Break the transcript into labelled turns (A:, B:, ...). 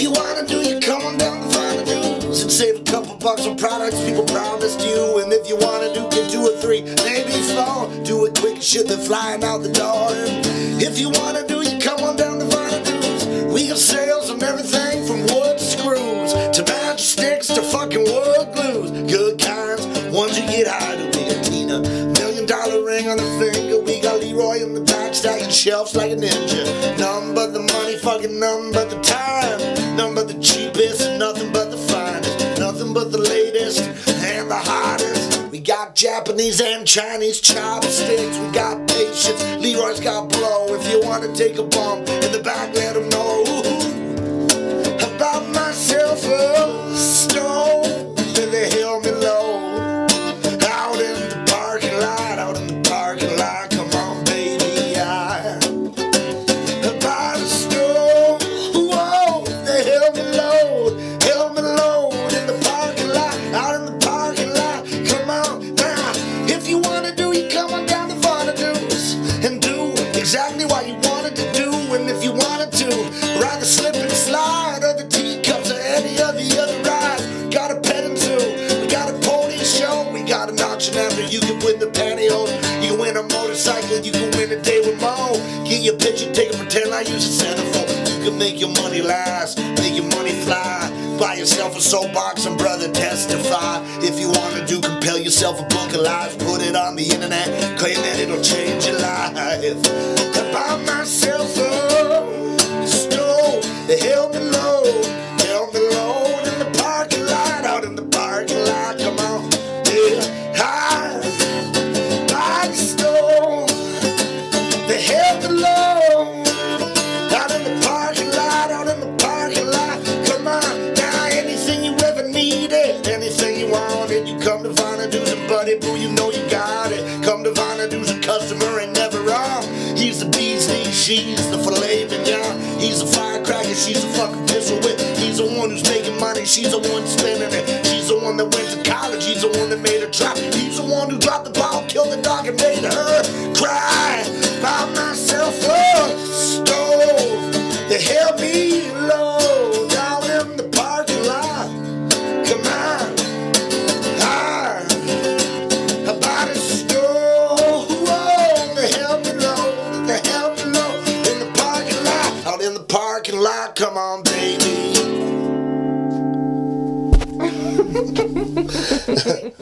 A: If you wanna do, you come on down to Vonadoos. Save a couple bucks on products people promised you. And if you wanna do, get two or three, maybe four. Do it quick, shit, they're flying out the door. And if you wanna do, you come on down to Vine. We have sales on everything from wood to screws to matchsticks to fucking wood glues. Good kinds, ones you get high to be a Tina. Million dollar ring on the finger, we got Leroy in the stacking shelves like a ninja. None but the money, fucking none but the time. None but the cheapest, nothing but the finest. Nothing but the latest and the hottest. We got Japanese and Chinese chopsticks. We got patience. Leroy's got blow. If you wanna take a bump in the back, let him got an after you can win the pantyhose. You can win a motorcycle, you can win a day with Mo. Get your picture taken, pretend I use a centerfold. You can make your money last, make your money fly. Buy yourself a soapbox and brother testify. If you wanna do, compel yourself a book of lies. Put it on the internet, claim that it'll change your life. Buy myself Vonadoos and Buddy Boo, you know you got it. Come to Vonadoos, a customer ain't never wrong. He's the bee's knees, she's the filet mignon. He's a firecracker, she's a fucking pistol whip. He's the one who's making money, she's the one spending it. She's the one that went to college, he's the one that made her drop. He's the one who dropped the ball, killed the dog, and made her cry. About myself uh, a stove. They held me Come on, baby.